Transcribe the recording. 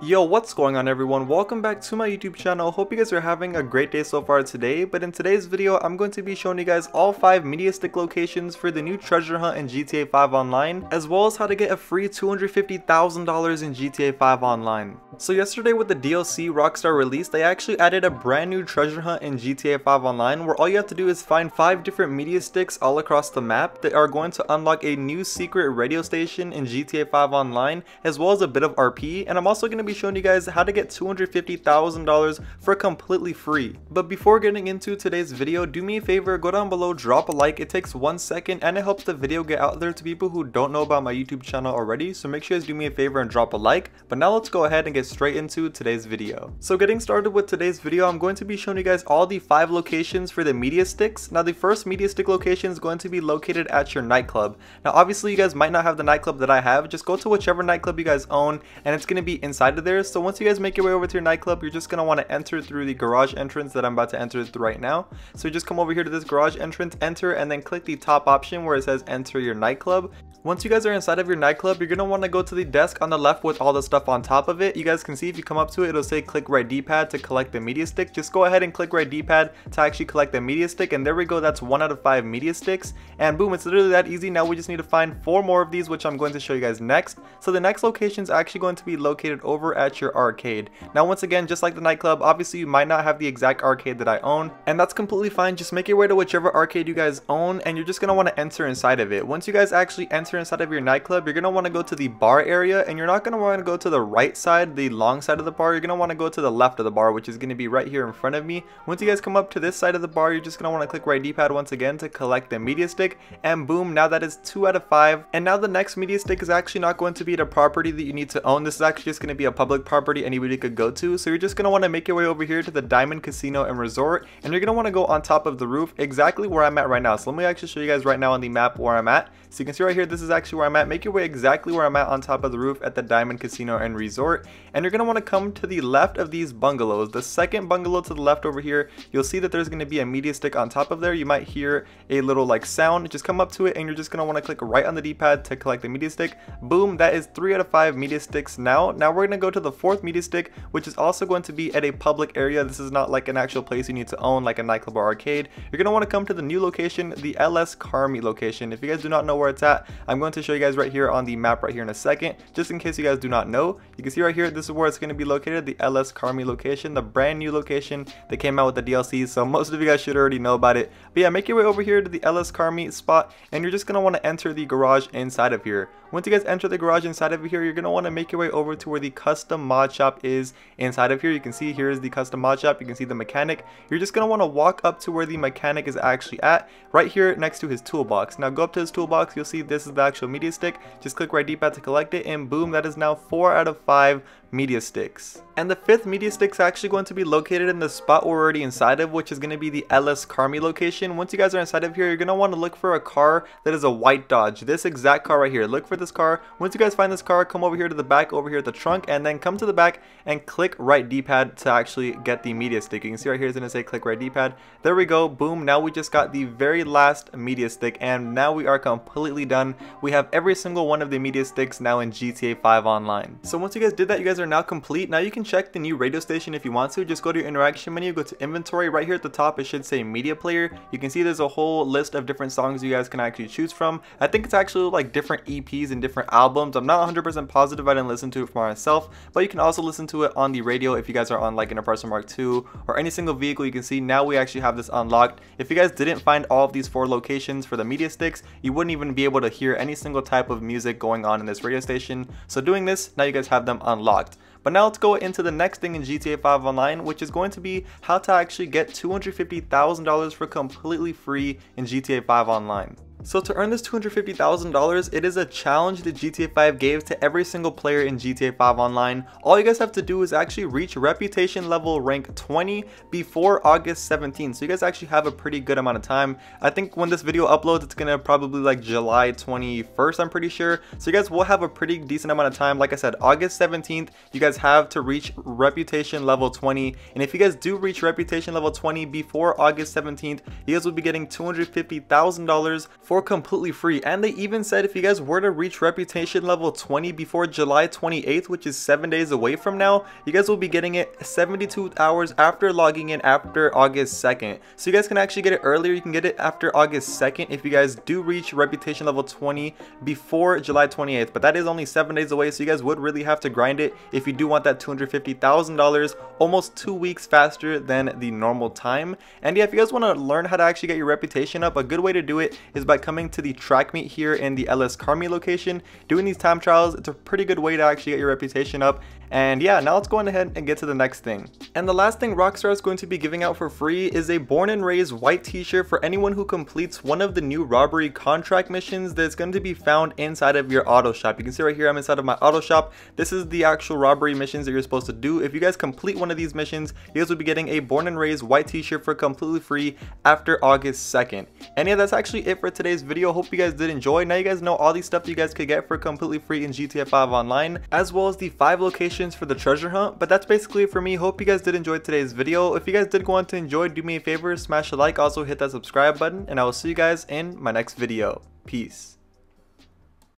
Yo, what's going on everyone? Welcome back to my YouTube channel. Hope you guys are having a great day so far today, but in today's video, I'm going to be showing you guys all 5 media stick locations for the new treasure hunt in GTA 5 Online, as well as how to get a free $250,000 in GTA 5 Online. So yesterday with the DLC Rockstar released, they actually added a brand new treasure hunt in GTA 5 Online where all you have to do is find 5 different media sticks all across the map that are going to unlock a new secret radio station in GTA 5 Online, as well as a bit of RP, and I'm also going to be showing you guys how to get $250,000 for completely free. But before getting into today's video, do me a favor, go down below, drop a like, it takes one second and it helps the video get out there to people who don't know about my YouTube channel already, so make sure you guys do me a favor and drop a like. But now let's go ahead and get straight into today's video. So getting started with today's video, I'm going to be showing you guys all the 5 locations for the media sticks. Now the first media stick location is going to be located at your nightclub. Now obviously you guys might not have the nightclub that I have, just go to whichever nightclub you guys own and it's going to be inside there. So once you guys make your way over to your nightclub, you're just going to want to enter through the garage entrance that I'm about to enter through right now. So just come over here to this garage entrance, enter, and then click the top option where it says enter your nightclub. Once you guys are inside of your nightclub, you're going to want to go to the desk on the left with all the stuff on top of it. You guys can see if you come up to it, it'll say click right D-pad to collect the media stick. Just go ahead and click right D-pad to actually collect the media stick. And there we go, that's one out of five media sticks. And boom, it's literally that easy. Now we just need to find four more of these, which I'm going to show you guys next. So the next location is actually going to be located over at your arcade. Now once again, just like the nightclub, obviously you might not have the exact arcade that I own. And that's completely fine. Just make your way to whichever arcade you guys own and you're just going to want to enter inside of it. Once you guys actually enter inside of your nightclub, nightclub, you're going to want to go to the bar area and you're not going to want to go to the right side, the long side of the bar. You're going to want to go to the left of the bar, which is going to be right here in front of me. Once you guys come up to this side of the bar, you're just going to want to click right D-pad once again to collect the media stick. And boom, now that is 2 out of 5. And now the next media stick is actually not going to be the property that you need to own. This is actually just going to be a public property anybody could go to. So you're just going to want to make your way over here to the Diamond Casino and Resort. And you're going to want to go on top of the roof exactly where I'm at right now. So let me actually show you guys right now on the map where I'm at. So you can see right here, this is actually where I'm at. Make your way exactly where I'm at on top of the roof at the Diamond Casino and Resort. And you're going to want to come to the left of these bungalows. The second bungalow to the left over here, you'll see that there's going to be a media stick on top of there. You might hear a little like sound. Just come up to it and you're just going to want to click right on the D-pad to collect the media stick. Boom, that is 3 out of 5 media sticks now. Now we're going to go to the fourth media stick, which is also going to be at a public area. This is not like an actual place you need to own like a nightclub or arcade. You're want to come to the new location, the LS Car Meet location. If you guys do not know where it's at, I'm going to show you guys right here on the map right here in a second, just in case you guys do not know. You can see right here, this is where it's going to be located, the LS Car Meet location, the brand new location that came out with the DLC, so most of you guys should already know about it. But yeah, make your way over here to the LS Car Meet spot, and you're just going to want to enter the garage inside of here. Once you guys enter the garage inside of here, you're want to make your way over to where the custom mod shop is inside of here. You can see here is the custom mod shop. You can see the mechanic. You're just going to want to walk up to where the mechanic is actually at, right here next to his toolbox. Now go up to his toolbox, you'll see this is the actual media stick. Just click right D-pad to collect it, and boom, that is now 4 out of 5 media sticks. And the fifth media stick is actually going to be located in the spot we're already inside of, which is going to be the LS Car Meet location. Once you guys are inside of here, you're going to want to look for a car that is a white Dodge. This exact car right here. Look for this car. Once you guys find this car, come over here to the back, over here at the trunk, and then come to the back and click right D-pad to actually get the media stick. You can see right here it's going to say click right D-pad. There we go. Boom. Now we just got the very last media stick, and now we are completely done. We have every single one of the media sticks now in GTA 5 Online. So once you guys did that, you guys are now complete. Now you can check the new radio station if you want to. Just go to your interaction menu, go to inventory. Right here at the top, it should say media player. You can see there's a whole list of different songs you guys can actually choose from. I think it's actually like different EPs and different albums. I'm not 100% positive. I didn't listen to it for myself, but you can also listen to it on the radio if you guys are on like an Impressor Mark II or any single vehicle. You can see now we actually have this unlocked. If you guys didn't find all of these four locations for the media sticks, you wouldn't even be able to hear any single type of music going on in this radio station. So doing this, now you guys have them unlocked. But now let's go into the next thing in GTA 5 Online, which is going to be how to actually get $250,000 for completely free in GTA 5 Online. So to earn this $250,000, it is a challenge that GTA 5 gave to every single player in GTA 5 Online. All you guys have to do is actually reach reputation level rank 20 before August 17th. So you guys actually have a pretty good amount of time. I think when this video uploads, it's gonna probably like July 21st, I'm pretty sure. So you guys will have a pretty decent amount of time. Like I said, August 17th, you guys have to reach reputation level 20. And if you guys do reach reputation level 20 before August 17th, you guys will be getting $250,000 for completely free. And they even said if you guys were to reach reputation level 20 before July 28th, which is 7 days away from now, you guys will be getting it 72 hours after logging in after August 2nd. So you guys can actually get it earlier. You can get it after August 2nd if you guys do reach reputation level 20 before July 28th. But that is only 7 days away, so you guys would really have to grind it if you do want that $250,000 almost 2 weeks faster than the normal time. And yeah, if you guys want to learn how to actually get your reputation up, a good way to do it is by coming to the track meet here in the LS Car Meet location. Doing these time trials, it's a pretty good way to actually get your reputation up. And yeah, now let's go on ahead and get to the next thing. And the last thing Rockstar is going to be giving out for free is a born and raised white t-shirt for anyone who completes one of the new robbery contract missions that's going to be found inside of your auto shop. You can see right here I'm inside of my auto shop. This is the actual robbery missions that you're supposed to do. If you guys complete one of these missions, you guys will be getting a born and raised white t-shirt for completely free after August 2nd. And yeah, that's actually it for today's video. Hope you guys did enjoy. Now you guys know all these stuff you guys could get for completely free in GTA 5 Online, as well as the five locations for the treasure hunt. But that's basically it for me. Hope you guys did enjoy today's video. If you guys did go on to enjoy, do me a favor, smash a like, also hit that subscribe button, and I will see you guys in my next video. Peace.